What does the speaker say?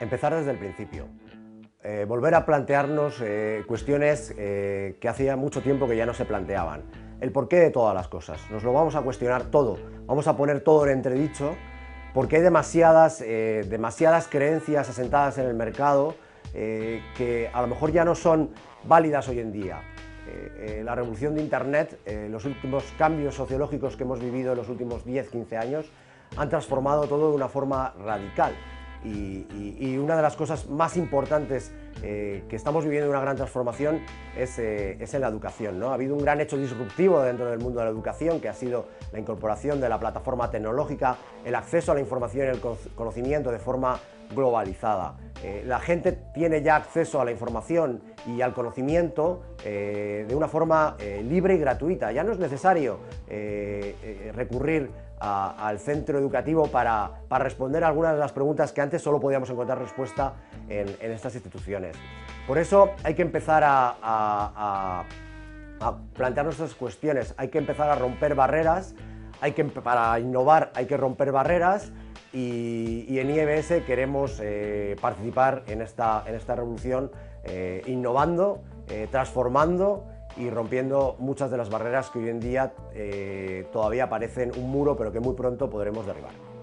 Empezar desde el principio. Eh, volver a plantearnos eh, cuestiones eh, que hacía mucho tiempo que ya no se planteaban. El porqué de todas las cosas. Nos lo vamos a cuestionar todo. Vamos a poner todo en entredicho porque hay demasiadas, demasiadas creencias asentadas en el mercado que a lo mejor ya no son válidas hoy en día. la revolución de Internet, los últimos cambios sociológicos que hemos vivido en los últimos 10-15 años han transformado todo de una forma radical y, una de las cosas más importantes eh, que estamos viviendo una gran transformación es, eh, es, en la educación. ¿no? Ha habido un gran hecho disruptivo dentro del mundo de la educación que ha sido la incorporación de la plataforma tecnológica, el acceso a la información y el conocimiento de forma globalizada. Eh, la gente tiene ya acceso a la información y al conocimiento de una forma libre y gratuita. Ya no es necesario recurrir al centro educativo para, responder a algunas de las preguntas que antes solo podíamos encontrar respuesta en, estas instituciones. Por eso hay que empezar a, plantearnos estas cuestiones, hay que empezar a romper barreras, hay que, para innovar hay que romper barreras y, en IEBS queremos eh, participar en esta, en esta revolución eh, innovando, eh, transformando y rompiendo muchas de las barreras que hoy en día todavía parecen un muro, pero que muy pronto podremos derribar.